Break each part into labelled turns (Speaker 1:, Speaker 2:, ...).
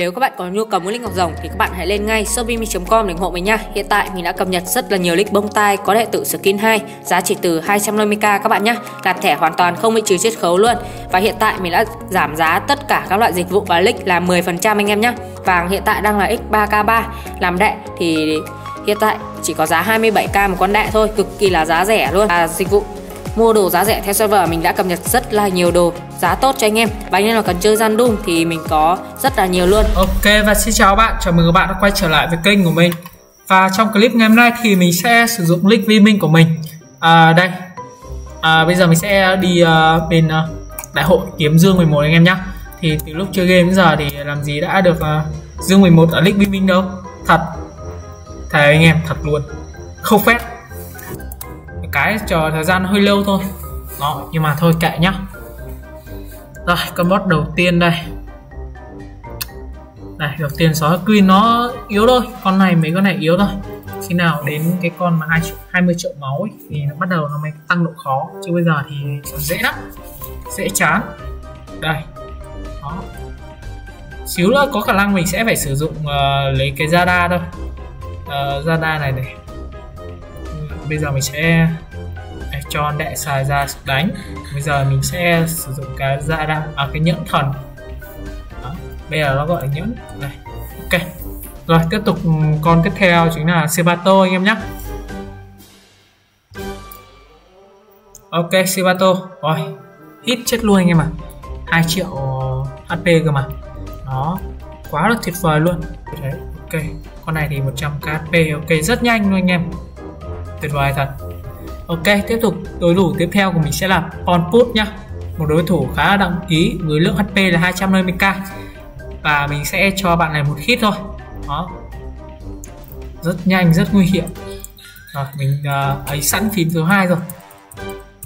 Speaker 1: Nếu các bạn có nhu cầu mua link ngọc rồng thì các bạn hãy lên ngay shopee.com để ủng hộ mình nha. Hiện tại mình đã cập nhật rất là nhiều link bông tai có đệ tử skin 2 giá chỉ từ 250k các bạn nhé. Đặt thẻ hoàn toàn không bị trừ chiết khấu luôn. Và hiện tại mình đã giảm giá tất cả các loại dịch vụ và link là 10% anh em nhé. Vàng hiện tại đang là X3K3 làm đệ thì hiện tại chỉ có giá 27k một con đệ thôi, cực kỳ là giá rẻ luôn. và dịch vụ mua đồ giá rẻ theo server mình đã cập nhật rất là nhiều đồ giá tốt cho anh em. Và anh em nào cần chơi gian đung thì mình có rất là nhiều luôn.
Speaker 2: Ok và xin chào bạn. Chào mừng các bạn đã quay trở lại với kênh của mình. Và trong clip ngày hôm nay thì mình sẽ sử dụng link vi của mình. À, đây. À, bây giờ mình sẽ đi uh, bên uh, đại hội kiếm dương 11 anh em nhé thì từ lúc chơi game đến giờ thì làm gì đã được uh, dương 11 ở link vi minh đâu. Thật. Thầy anh em thật luôn. Không phép cái chờ thời gian hơi lâu thôi. Đó nhưng mà thôi kệ nhá. Rồi con bot đầu tiên đây. Đây đầu tiên sói queen nó yếu thôi con này mấy con này yếu thôi. Khi nào đến cái con mà hai triệu, 20 triệu máu ấy, thì nó bắt đầu nó mới tăng độ khó. Chứ bây giờ thì dễ lắm dễ chán. Đây. Đó. Xíu nữa có khả năng mình sẽ phải sử dụng uh, lấy cái Zada thôi. Uh, Zada này này bây giờ mình sẽ à, cho đệ xài ra đánh. Bây giờ mình sẽ sử dụng cái dạ đam à cái nhẫn thần. Đó. bây giờ nó gọi là nhẫn. Đây, ok. Rồi, tiếp tục ừ, con tiếp theo chính là Sebato anh em nhé ok, Sebato. Rồi, hit chết luôn anh em à 2 triệu HP cơ mà. Đó, quá là tuyệt vời luôn. Đấy, ok. Con này thì 100 k HP ok. Rất nhanh luôn anh em tuyệt vời thật. Ok, tiếp tục. Đối thủ tiếp theo của mình sẽ là onput nhá. Một đối thủ khá là đăng ký với lượng HP là 250k Và mình sẽ cho bạn này một hit thôi. Đó. Rất nhanh, rất nguy hiểm. Rồi, mình uh, ấy sẵn phím số 2 rồi.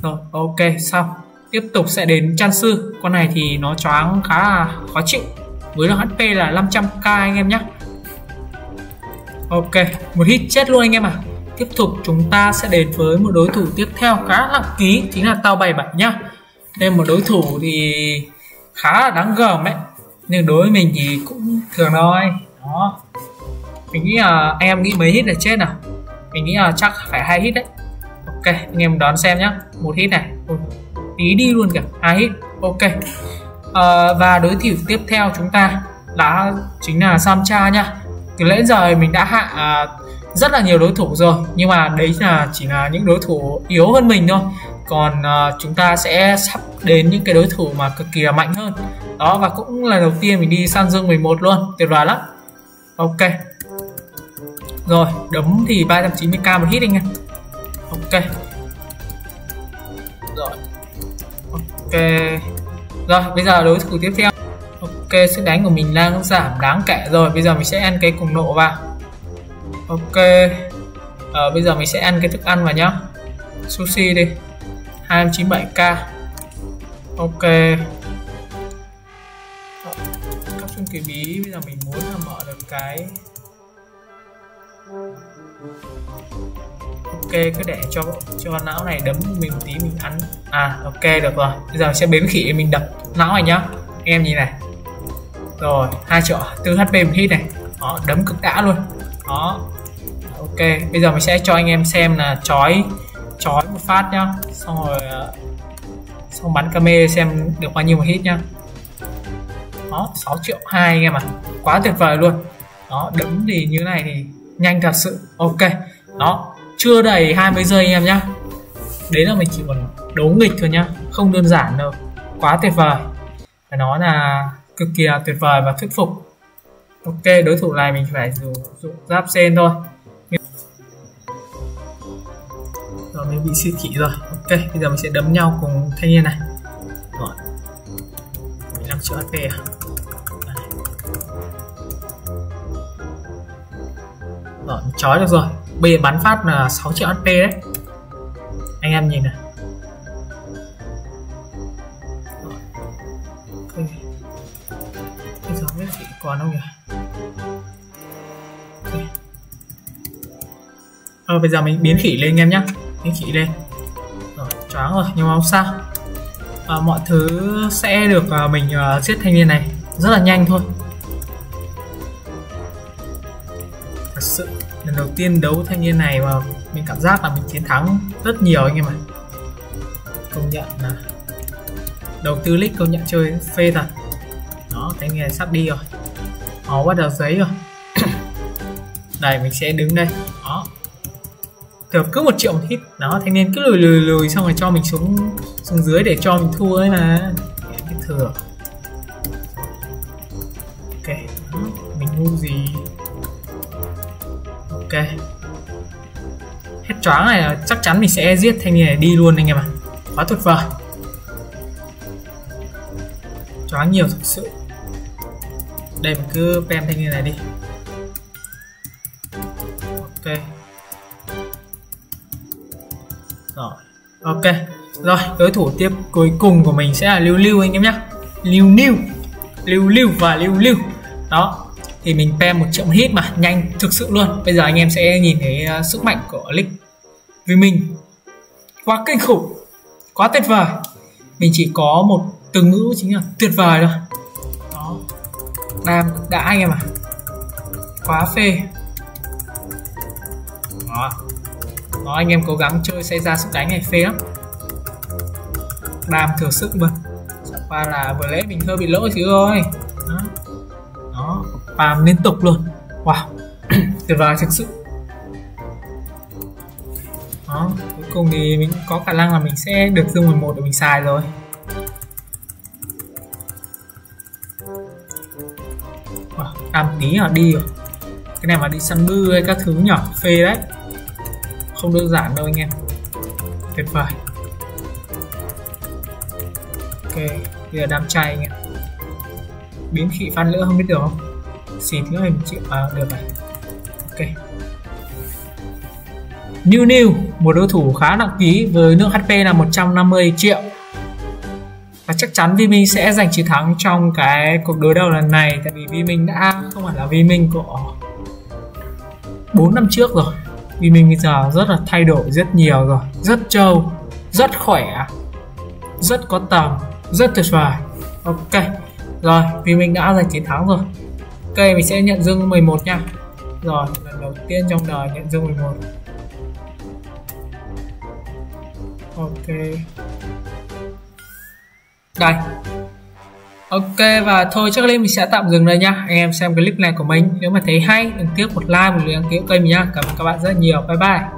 Speaker 2: Rồi, ok, xong. Tiếp tục sẽ đến Chan Sư Con này thì nó choáng khá là khó chịu. Với lượng HP là 500k anh em nhé Ok, một hit chết luôn anh em à Tiếp tục chúng ta sẽ đến với một đối thủ tiếp theo khá là ký chính là tao 77 nhá. Đây một đối thủ thì khá là đáng gờm ấy. Nhưng đối với mình thì cũng thường thôi. Đó. Mình nghĩ là anh em nghĩ mấy hit là chết nào. Mình nghĩ là chắc phải hai hit đấy. Ok, anh em đón xem nhá. Một hit này. tí đi luôn kìa. Hai hit. Ok. À, và đối thủ tiếp theo chúng ta đã chính là Samcha nhá. Từ lễ giờ mình đã hạ uh, rất là nhiều đối thủ rồi. Nhưng mà đấy là chỉ là những đối thủ yếu hơn mình thôi. Còn uh, chúng ta sẽ sắp đến những cái đối thủ mà cực kỳ là mạnh hơn. Đó và cũng là đầu tiên mình đi San Dương 11 luôn. Tuyệt vời lắm. Ok. Rồi đấm thì 390k một hit anh em ok. Rồi. Ok. Rồi bây giờ đối thủ tiếp theo. Ok sức đánh của mình đang giảm đáng kể rồi. Bây giờ mình sẽ ăn cái cùng nộ vào ok. À, bây giờ mình sẽ ăn cái thức ăn vào nhá. Sushi đi. 297k ok. Các xuân kỳ bí bây giờ mình muốn là mở được cái ok cứ để cho cho não này đấm mình một tí mình ăn. À ok được rồi. Bây giờ sẽ bếm khỉ mình đập não này nhá. Em nhìn này. Rồi hai triệu tư hp một hit này. Đó đấm cực đã luôn. Đó ok bây giờ mình sẽ cho anh em xem là chói chói một phát nhá. Xong rồi ờ, xong bắn camera xem được bao nhiêu một hit nhá. Đó 6 triệu hai anh em à quá tuyệt vời luôn. Đó đấm thì như này thì nhanh thật sự. Ok đó chưa đầy 20 giây anh em nhá. Đấy là mình chỉ còn đấu nghịch thôi nhá không đơn giản đâu. Quá tuyệt vời. Và nó là cực kỳ là tuyệt vời và thuyết phục. Ok đối thủ này mình phải dùng, dùng giáp sen thôi. Rồi bị siêu thị rồi. Ok bây giờ mình sẽ đấm nhau cùng thanh niên này. Rồi. 15 triệu HP à? Rồi chói được rồi. Bây giờ bắn phát là 6 triệu HP đấy. Anh em nhìn này. Ok bây giờ biết thị còn không nhỉ? Ờ, bây giờ mình biến khỉ lên anh em nhé biến chị lên rồi choáng rồi nhưng mà không sao? À, mọi thứ sẽ được à, mình à, giết thanh niên này rất là nhanh thôi. Thật sự lần đầu tiên đấu thanh niên này mà mình cảm giác là mình chiến thắng rất nhiều anh em ạ. Công nhận là đầu tư lít công nhận chơi phê thật. Đó thanh niên này sắp đi rồi. Nó bắt đầu giấy rồi. Đây mình sẽ đứng đây. Đó kiểu cứ một triệu một hit. Đó thanh niên cứ lùi lùi lùi, xong rồi cho mình xuống xuống dưới để cho mình thua ấy mà. Cái thừa. Ok. Mình ngu gì? Ok. Hết choáng này là chắc chắn mình sẽ giết thanh niên này đi luôn anh em ạ. Quá tuyệt vời. Choáng nhiều thực sự. Đây, mình cứ pem thanh niên này đi. Ok rồi ok. Rồi đối thủ tiếp cuối cùng của mình sẽ là lưu lưu anh em nhé lưu lưu. Lưu lưu và lưu lưu. Đó thì mình pem một triệu hit mà nhanh thực sự luôn. Bây giờ anh em sẽ nhìn thấy uh, sức mạnh của lick vì mình quá kinh khủng quá tuyệt vời. Mình chỉ có một từ ngữ chính là tuyệt vời thôi. Đó. Đam đã anh em à quá phê. Đó nó anh em cố gắng chơi xây ra sức đánh này phê lắm. Đam thừa sức luôn chẳng qua là vừa lẽ mình hơi bị lỗi chứ thôi. Đó. Đó spam liên tục luôn. Wow tuyệt vời thực sự. Đó cuối cùng thì mình có khả năng là mình sẽ được dương 11 để mình xài rồi. Wow, làm tí là đi rồi. Cái này mà đi săn bư hay các thứ nhỏ phê đấy không đơn giản đâu anh em. Tuyệt vời. Ok, bây giờ đám chay anh em. Biến khỉ phan lửa không biết được không? Xin nữa hình chịu à được rồi. Ok. New New, một đối thủ khá nặng ký với lượng HP là 150 triệu. Và chắc chắn Vi Minh sẽ giành chiến thắng trong cái cuộc đối đầu lần này, tại vì Vi Minh đã, không phải là Vi Minh, của 4 năm trước rồi vì mình bây giờ rất là thay đổi rất nhiều rồi. Rất trâu, rất khỏe, rất có tầm, rất tuyệt vời. Ok, rồi vì mình đã giành chiến thắng rồi. Ok, mình sẽ nhận dương 11 nha. Rồi, lần đầu tiên trong đời nhận dương 11 ok. Đây ok, và thôi, chắc clip mình sẽ tạm dừng đây nha anh em xem clip này của mình. Nếu mà thấy hay, đừng tiếc một like, một lượt đăng ký kênh mình nha cảm ơn các bạn rất nhiều. Bye bye.